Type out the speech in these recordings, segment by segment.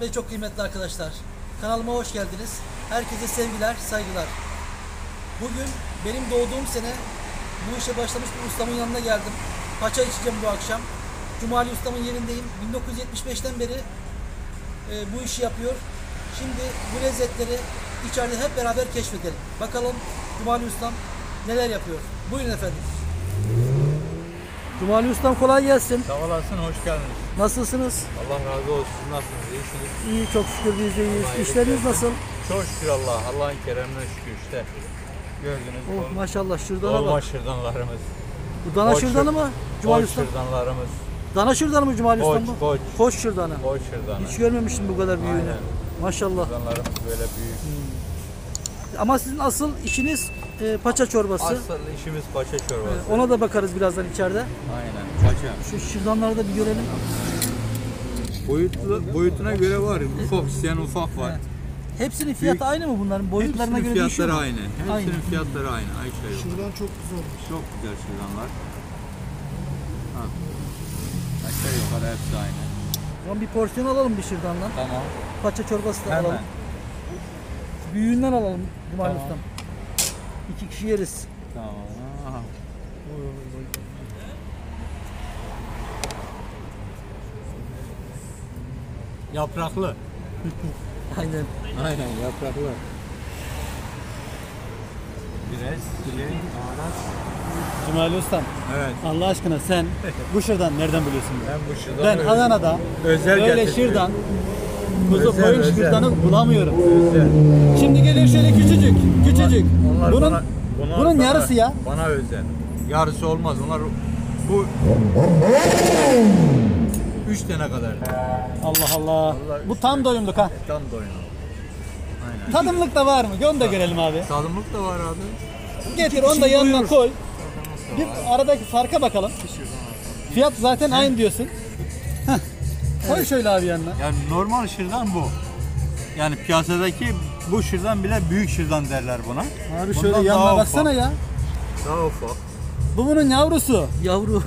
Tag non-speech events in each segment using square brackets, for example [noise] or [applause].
ve çok kıymetli arkadaşlar. Kanalıma hoş geldiniz. Herkese sevgiler, saygılar. Bugün benim doğduğum sene bu işe başlamış bir ustamın yanına geldim. Paça içeceğim bu akşam. Cumali ustamın yerindeyim. 1975'ten beri e, bu işi yapıyor. Şimdi bu lezzetleri içeride hep beraber keşfedelim. Bakalım Cumali ustam neler yapıyor. Buyurun efendim. Cumali ustam kolay gelsin. Sağ olasın, hoş geldiniz. Nasılsınız? Allah razı olsun. Nasılsınız? İyisiniz? İyi çok şükür biz de iyiyiz. Allah İşleriniz nasıl? Çok şükür Allah. Allah'ın keremine şükür işte. Gördünüz. Oh dol- maşallah şırdana dolma bak. şırdanlarımız. Bu dana Koç şırdanı şır- mı? Cumali ustam. şırdanlarımız. Dana şırdanı mı Cumali ustam bu? koç. Koç şırdanı. Koç şırdanı. Hiç görmemiştim bu kadar büyüğünü. Aynen. Maşallah. Şırdanlarımız böyle büyük. Ama sizin asıl işiniz e, paça çorbası. Asıl işimiz paça çorbası. E, Ona da bakarız birazdan içeride. Aynen. Paça. Şu şırdanları da bir görelim. Boyutlu, boyutuna göre var. Ufak isteyen ufak var. Hepsinin fiyatı Büyük- aynı mı bunların? Boyutlarına göre değişiyor fiyatları aynı. Hepsinin Aynı. fiyatları aynı. Ayşe yok. Şuradan çok güzel olmuş. Çok güzel şırdanlar. Ha. Aşağı yukarı hepsi aynı. O zaman bir porsiyon alalım bir şırdandan. Tamam. Paça çorbası da Hemen. alalım. Büyüğünden alalım Cumali Tamam. ustam. İki kişi yeriz. Tamam. Yapraklı. [laughs] Aynen. Aynen yapraklı. Biraz şey, baharat. Cumali Ustam, Evet. Allah aşkına sen [laughs] bu şırdan nereden biliyorsun? Ben bu şırdanı Ben Adana'da özel böyle getirdim. şırdan, kuzu Özel, koyun şırdanı bulamıyorum. Özel. Şimdi geliyor şöyle küçücük, küçücük. Onlar bunun bana- bunlar bunun bana- yarısı ya. Bana özel. Yarısı olmaz. Onlar bu üç tane kadar. Allah Allah. Vallahi Bu tam tane. doyumluk ha. Tam. Aynen. Tadımlık da var mı? Onu da görelim abi. Tadımlık da var abi. Getir onu da yanına koy. Bir aradaki farka bakalım. Fiyat zaten aynı diyorsun. Koy şöyle abi yanına. Yani normal şırdan bu. Yani piyasadaki bu şırdan bile büyük şırdan derler buna. Abi Bundan şöyle daha yanına ufak. baksana ya. Daha ufak. Bu bunun yavrusu. Yavru.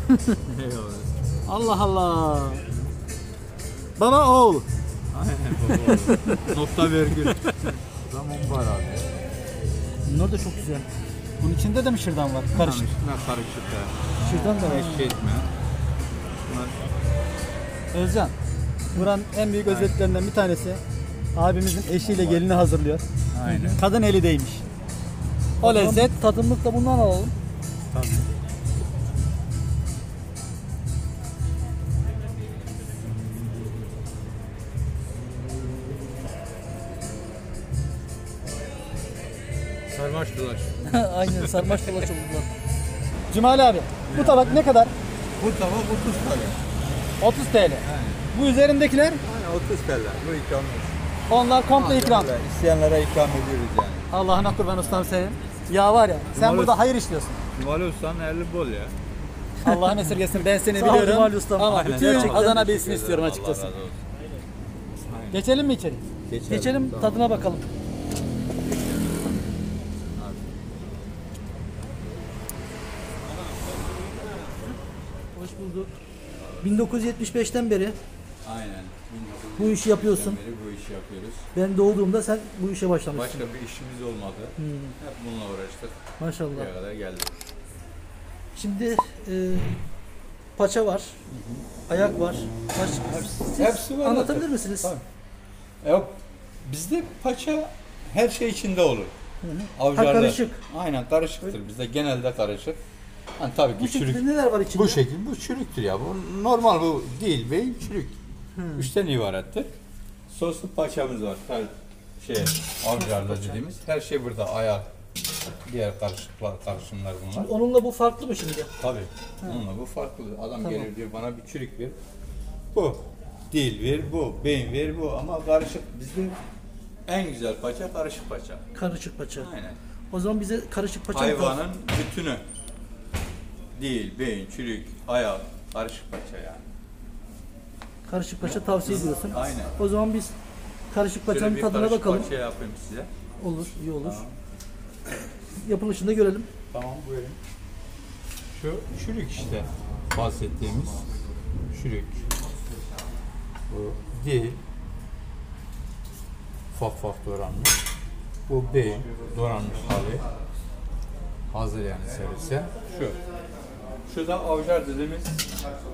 [laughs] Allah Allah. Baba oğul. Aynen baba. [laughs] Nokta virgül. Zaman var abi. Bunlar da çok güzel. Bunun içinde de mi şırdan var? Karışık. Karışık. Karışık da. Şırdan da var. Eşit etme. Bunlar Özcan. Buranın en büyük özelliklerinden bir tanesi abimizin eşiyle gelini hazırlıyor. Aynen. Kadın eli değmiş. O lezzet Tadımlık da bundan alalım. Tabii. Sarmaş dolaş. [laughs] Aynen sarmaş dolaş oldu [laughs] bunlar. Cumali abi. Bu tabak ne kadar? Bu tavuk 30 TL. 30 TL. Bu üzerindekiler Aynen 30 TL. Bu ikramımız. onlar komple ikram. Böyle İsteyenlere ikram ediyoruz yani. Allah'ına kurban ustam senin. Ya var ya sen Cumali- burada hayır işliyorsun. Cumali Usta'nın eli bol ya. Allah'ın esirgesin ben seni biliyorum. Cumali ustam. Ama Aynen, bütün gerçekten Adana bilsin istiyorum açıkçası. Geçelim mi içeri? Geçelim. Geçelim Tamam. tadına bakalım. Hoş bulduk. 1975'ten beri Aynen. bu işi yapıyorsun. beri bu işi yapıyoruz. Ben doğduğumda sen bu işe başlamışsın. Başka bir işimiz olmadı. Hep bununla uğraştık. Maşallah. Buraya kadar geldik. Şimdi e, paça var, ayak var. Baş, siz hepsi var Anlatabilir zaten. misiniz? Tabii. Ya bizde paça her şey içinde olur. Avcılarda. karışık. Aynen karışıktır. Bizde genelde karışık. Hani tabii Bu ki çürük. neler var içinde? Bu şekil bu çürüktür ya. Bu normal bu değil bey çürük. Üçten ibarettir. Soslu paçamız var. Tabii şey avcılarda dediğimiz. Her şey burada ayak. Diğer karışıklar, karışımlar bunlar. Onunla bu farklı mı şimdi? Tabii. Onunla bu farklı. Adam Tamam. gelir diyor bana bir çürük ver. Bu. Dil ver bu. Beyin ver bu. Ama karışık. Bizde en güzel paça karışık paça. Karışık paça. Aynen. O zaman bize karışık paça Hayvanın bütünü. Dil, beyin, çürük, ayak, karışık paça yani. karışık paça tavsiye ediyorsun. Aynen. O zaman biz karışık Şöyle paçanın bir tadına karışık bakalım. paça yapayım size. Olur, iyi olur. Yapılışını da görelim. Tamam buyurun. Şu çürük işte bahsettiğimiz çürük. Bu dil, ufak ufak doğranmış. Bu beyin doğranmış hali. Hazır yani servise. Şu. Şu da avcar dediğimiz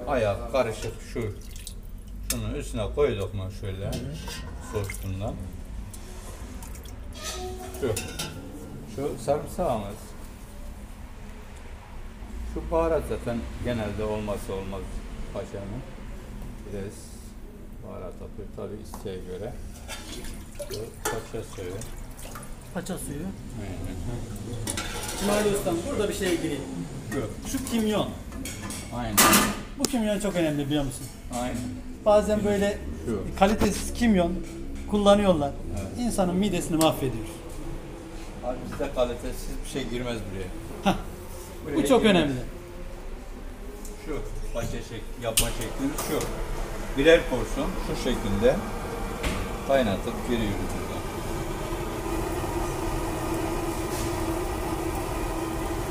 ayak karışık şu. Şunun üstüne koyduk mu şöyle sosundan. Şu. Şu sarımsağımız. Şu baharat zaten genelde olmazsa olmaz paşanın. Biraz baharat atıyor tabi isteğe göre. Şu paça suyu. Paça suyu. Aynen. Cumali Ustam burada bir şeye gireyim. Şu. Şu kimyon. Aynen. Bu kimyon çok önemli biliyor musun? Aynen. Bazen böyle Şu. kalitesiz kimyon kullanıyorlar. Evet. İnsanın midesini mahvediyor. Abi bizde kalitesiz bir şey girmez buraya. Buraya Bu çok girmez. önemli. Şu paça şek yapma şeklimiz şu. Birer porsiyon şu şekilde kaynatıp giriyoruz burada.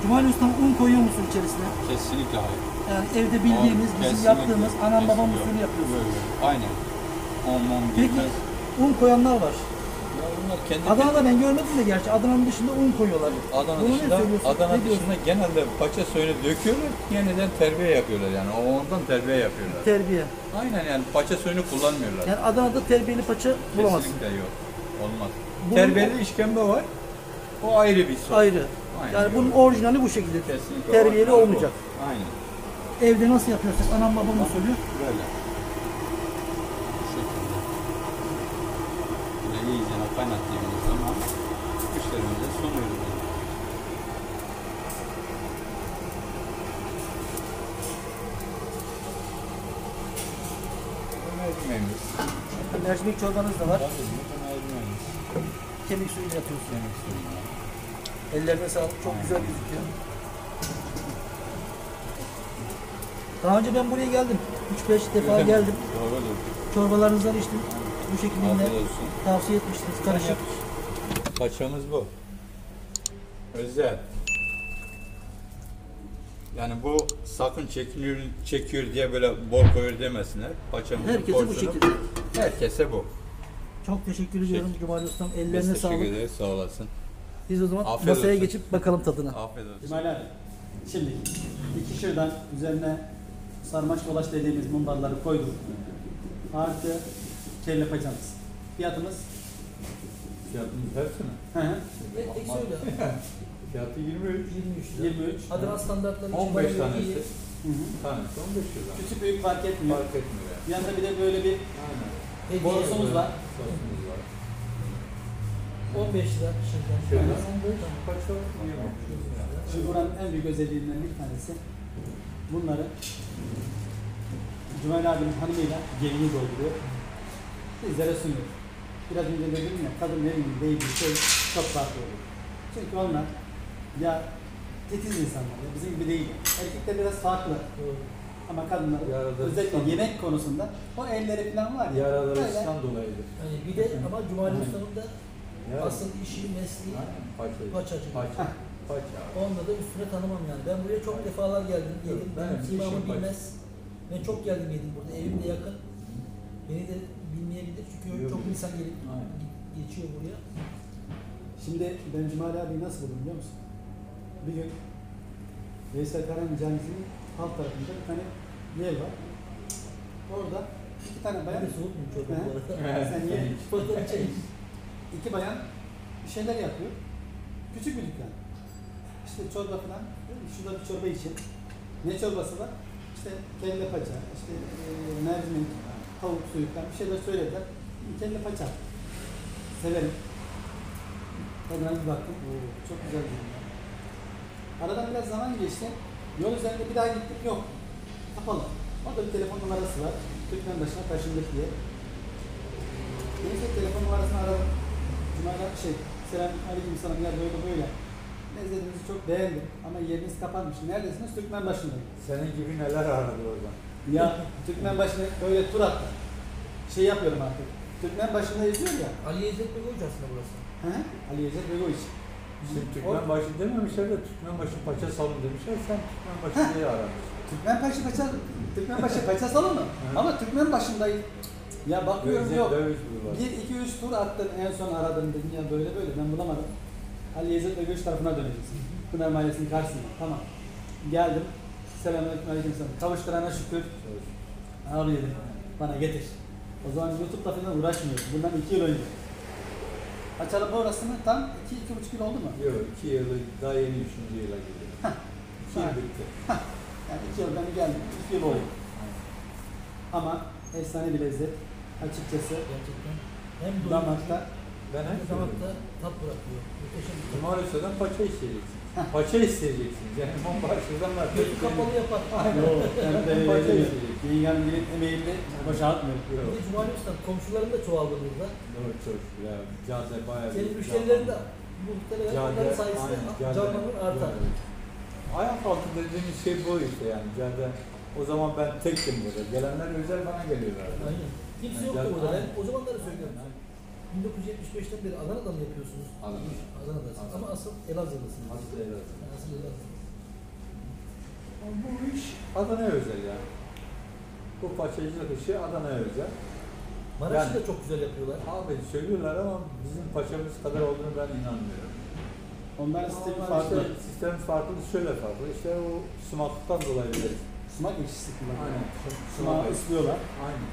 Cumali Ustam un koyuyor musun içerisine? Kesinlikle hayır. Yani evde bildiğimiz, bizim Kesinlikle, yaptığımız anam babam usulü yapıyoruz. Böyle. Aynen. On on Peki un koyanlar var. Ya bunlar kendi Adana'da ben görmedim de gerçi Adana'nın dışında un koyuyorlar. Adana Bunu dışında? Adana Ne diyorsun? dışında genelde paça suyunu döküyorlar, yeniden terbiye yapıyorlar yani. O ondan terbiye yapıyorlar. Terbiye. Aynen yani paça suyunu kullanmıyorlar. Yani Adana'da terbiyeli paça bulamazsın. Kesinlikle yok. Olmaz. Bunun- Terbiyeli işkembe var. O ayrı bir sos. Ayrı. Aynen. Yani bunun orijinali bu şekilde. Kesinlikle Terbiyeli orijinal olmayacak. bu. Aynen. Evde nasıl yapıyorsak anam babam usulü. Böyle. Bu şekilde. Böyle iyice kaynattığımız zaman kışlarımıza sunuyoruz. Bu Mercimeğimiz. Mercimek çorbanız da var. Tabii bu mercimeğimiz. Kemik suyuyla yapıyorsun. Yemek suyunu. Ellerine sağlık. Çok güzel gözüküyor. Daha önce ben buraya geldim. 3-5 defa geldim. Doğrudur. Çorbalarınızdan içtim. Bu şekilde Afiyet olsun. tavsiye etmiştiniz. Karışık. Paçamız bu. Özel. Yani bu sakın çekiniyor, çekiyor diye böyle bol koyuyor demesinler. Paçamızın Herkese bu şekilde. Herkese bu. Çok teşekkür ediyorum Cumali Ustam. Biz Ellerine teşekkür sağlık. ederiz. Sağ olasın. Biz o zaman Afiyet masaya olsun. geçip bakalım tadına. Afiyet olsun. Cumali abi. Şimdi iki şırdan üzerine sarmaş dolaş dediğimiz mumbarları koyduk. Artı kelle paçamız. Fiyatımız Fiyatımız hepsi mi? hı hı, Tek tek söyle. [laughs] Fiyatı 23. 23 lira. 23. Adana standartları için 15 bana göre tanesi. iyi. Hı hı. Tanesi 15 lira. Küçük büyük fark etmiyor. Fark etmiyor yani. Bir yanda bir de böyle bir Aynen. Borusumuz var. Var. 15 lira 20. Şimdi buranın en büyük özelliğinden bir tanesi bunları Cumali abinin hanımıyla gelini dolduruyor. Bizlere sunuyor. Biraz önce dedim ya kadın evinin değdiği şey çok farklı oluyor. Çünkü onlar ya titiz insanlar ya bizim gibi değil. Erkekler biraz farklı. Ama kadınlar Yaralarından özellikle dolayı. yemek konusunda o elleri falan var ya. böyle- Yaralarından dolayıdır. Yani bir de ama Cumali Usta'nın da Ya. asıl işi, mesleği Paça. paçacı. Paça. Paça. Onda da üstüne tanımam yani. Ben buraya çok defalar geldim, yedim. Ben Benim simamı bilmez. Ben çok geldim yedim burada. Evim de yakın. Beni de bilmeyebilir çünkü Yok. çok insan gelip Aynen. geçiyor buraya. Şimdi ben Cumali abiyi nasıl buldum biliyor musun? Bir gün Veysel Karan Camisi'nin alt tarafında bir tane yer var. Orada iki tane Ben bayan, de çorba He? bu arada? sen ye, Fotoğraf çekin. İki bayan bir şeyler yapıyor. Küçük bir dükkan. İşte çorba falan. Şurada bir çorba için. Ne çorbası var? İşte kelle paça, işte e, mercimek, tavuk suyu falan bir şeyler söylediler. Kelle paça. Severim. Tadına bir baktım. Oo, çok güzel bir ürün. Aradan biraz zaman geçti. Yol üzerinde bir daha gittik. Yok. Kapalı. Orada bir telefon numarası var. Türkmenbaşı'na taşındık diye. Neyse telefon numarasını aradım. Cuma'da şey, selam aleyküm selam ya böyle böyle. Lezzetinizi çok beğendim ama yeriniz kapanmış. Neredesiniz? Türkmenbaşı'ndayım. Senin gibi neler aradı oradan. Ya Türkmenbaşı'na böyle tur attım. Şey yapıyorum artık. Türkmenbaşı'nda yazıyor ya. Ali İzzet Hoca aslında burası. Hı? Ali Yecet Begoviç. Şimdi Türkmenbaşı dememişler de Türkmenbaşı paça salın demişler. Sen Türkmenbaşı diye aramışsın. Türkmenbaşı paça, Türkmenbaşı paça salonu. Hı. Ama Türkmenbaşı'ndayım. Ya bakıyorum Döviz- yok. döviz bulurlar. Bir, iki, üç tur attın en son aradım dedim ya böyle böyle ben bulamadım. Ali Yezid ve Göç tarafına döneceksin. Pınar Mahallesi'nin karşısında. Tamam. Geldim. Selamünaleyküm aleyküm selam. Kavuşturana şükür. Abi dedim. Bana getir. O zaman YouTube'da falan uğraşmıyorum. Bundan iki yıl önce. Açalım orasını tam iki, iki buçuk yıl oldu mu? Yok iki yılı daha yeni üçüncü yıla giriyor. İki yıl bitti. Yani iki yıl ben geldim. İki yıl oldu. Ama efsane bir lezzet. Açıkçası Gerçekten. Hem doyurucu damakta Ben hem damakta tat bırakıyor. Muhteşem. Cumartesi'den paça isteyeceksiniz. paça isteyeceksiniz. Yani mumbaşırdan var. Gözü kapalı yapar. Yok, [laughs] ben de Paça isteyecek. Yengenin gelip emeğini boşaltmıyorum. Bir de Usta komşuların da çoğaldı burada. Doğru çok ya. Cadde bayağı Senin müşterilerin de muhtemelen Cadde, onların sayesinde aynen, canlanır artar. Ayak altı dediğimiz şey bu işte yani. Cadde o zaman ben tektim burada. Gelenler özel bana geliyorlar. Aynen. Kimse Yani yoktu burada. Ben o zamanları söylüyorum. 1975'ten beri Adana'da mı yapıyorsunuz? Adana. Adana'dasınız. Adana. Ama asıl Elazığ'dasınız. Asıl Elazığ. Asıl Elazığ. Ama Bu iş Adana'ya özel ya. Bu paçacılık işi Adana'ya özel. Maraş'ı Yani- da çok güzel yapıyorlar. Abi söylüyorlar ama bizim paçamız kadar olduğunu ben inanmıyorum. Onların sistemi farklı. Işte, sistem farklı, şöyle farklı. İşte o sumaklıktan dolayı. Sumak ekşisi kullanıyorlar. Aynen. Sumağı ıslıyorlar. Aynen.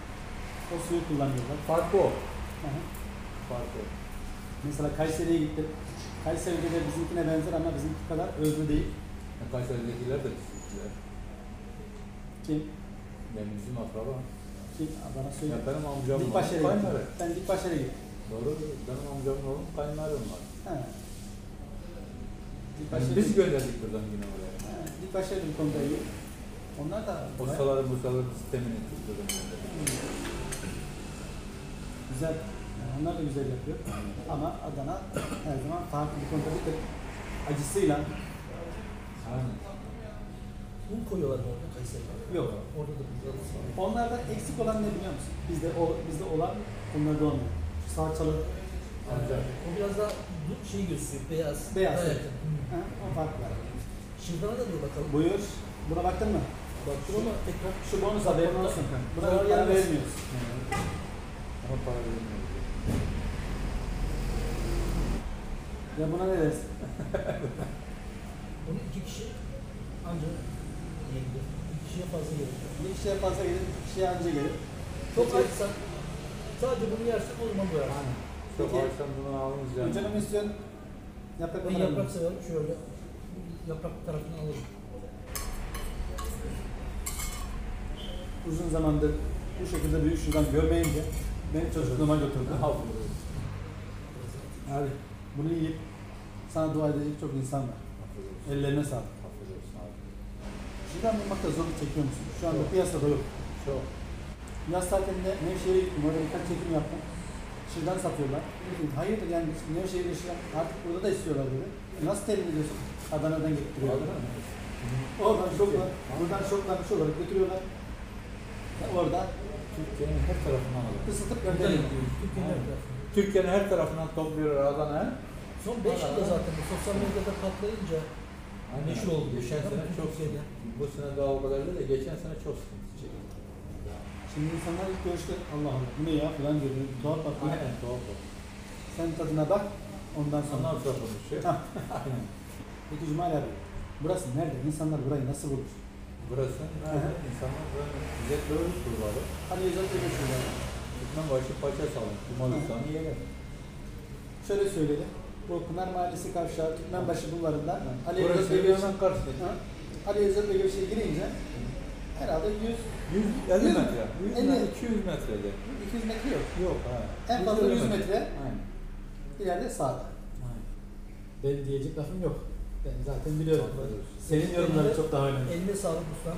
O suyu kullanıyorlar. Farkı o. Hı hı. Farkı o. Mesela Kayseri'ye gittim. Kayseri'de de bizimkine benzer ama bizimki kadar özlü değil. Kayseri'dekiler de pislikler. Kim? Yani bizim akraba. Kim? Bana Ya söyle. benim amcamın oğlu Dikbaşı'ya gittim. kaynarı. Ben Dikbaşı'ya gittim. Doğru. Benim amcamın oğlu kaynarım var. He. Yani biz gönderdik buradan yine oraya. He, Dikbaşı'ya bu konuda iyi. Onlar da Ustaların mustaların sistemini tutturdum gönderdik. Güzel. Yani onlar da güzel yapıyor. Ama Adana her zaman farklı bir konuda bir tık acısıyla Aynen. Un koyuyorlar bu arada Kayseri'de. yok. Orada da bir alısı var. Onlarda eksik olan ne biliyor musun? Bizde o bizde olan onlarda olmuyor. Şu Salçalı Ancak O biraz daha bu şey gözüküyor, beyaz. Beyaz, Daha yakın. Ha, o fark var. Şırdana da bir bakalım. Buyur. Buna baktın mı? Baktım ama tekrar Şu bonus haberin olsun. Buna para vermiyoruz. Ama para verilmiyor. Ya buna ne dersin? onu iki kişi ancak yiyebilir. İki kişiye fazla gelir. Bir kişiye fazla gelir, bir kişiye anca gelir. Çok Peki- açsan sadece bunu yersen o zaman doyarsın. Çok Peki, akşam bunu alırız yani. Mu istiyorsun? Yaprak Ben mı? yaprak severim şöyle. Yaprak tarafını alırım. Uzun zamandır bu şekilde büyük şuradan görmeyince beni çocukluğuma götürdü. Aferin. Abi bunu yiyip sana dua edecek çok insan var. Ellerine sağlık. Şuradan bulmakta zorluk çekiyor musun? Şu anda piyasada yok. Çok. Yaz tatilinde Nevşehir'e gittim. Orada birkaç çekim yaptım. Şuradan satıyorlar. Dedim, hayırdır yani Nevşehir'de şu an artık burada da istiyorlar dedi. Nasıl temin ediyorsun? Adana'dan getiriyorlar. Oradan şokla, buradan şoklanmış olarak götürüyorlar. Ve orada Türkiye'nin her tarafından alıyor. Buradan gönderiyor. Türkiye'nin her tarafına. Türkiye'nin her tarafından topluyorlar Adana'ya. Son 5 yılda zaten bu sosyal medyada patlayınca meşhur oldu. Geçen sene çok Türkiye'de. Bu sene daha o kadar değil de geçen sene çok sıkıntı çekti. Şimdi insanlar ilk görüşte Allah Allah bu ne ya falan diyor. Doğal bakıyor. Aynen doğru. Sen tadına bak ondan sonra. Ondan sonra konuşuyor. [laughs] Peki Cumali abi burası nerede? İnsanlar burayı nasıl bulur? Burası nerede? İnsanlar böyle millet böyle kurbalı. Hani özellikle geçiyorlar. Türkmen başı paça salın. Cumalıstan'ı yiyelim. Şöyle söyleyelim. Bu Pınar Mahallesi kavşağı Türkmenbaşı bulvarında Ali Burası hemen karşıda. Ha? Ali Özet Begevşi'ye girince herhalde 100 150 Yüz- metre. 100 elli. metre, 200 metrede. 200 metre yok. Yok ha. En fazla 150 100 metre. Aynen. İleride sağda. Aynen. Benim diyecek lafım yok. Ben zaten biliyorum. Senin yorumların çok daha önemli. Eline sağlık ustam.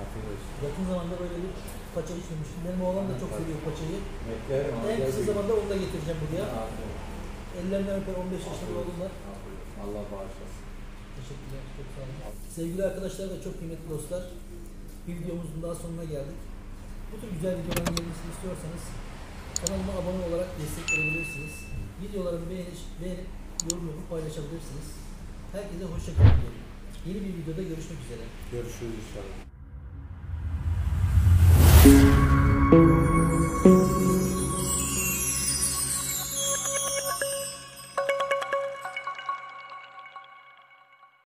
Afiyet olsun. Yakın zamanda böyle bir paça içmemiştim. Benim oğlan da çok seviyor paçayı. Beklerim abi. En kısa zamanda onu da getireceğim buraya. Ellerinden öper 15 yaşında oğlum var. Allah bağışlasın. Teşekkürler. Çok sağ olun. Sevgili arkadaşlar ve çok kıymetli dostlar. Bir videomuzun daha sonuna geldik. Bu tür güzel videoların gelmesini istiyorsanız kanalıma abone olarak destek verebilirsiniz. Videolarımı beğenip, beğenip yorum yapıp paylaşabilirsiniz. Herkese hoşçakalın diyorum. Yeni bir videoda görüşmek üzere. Görüşürüz inşallah.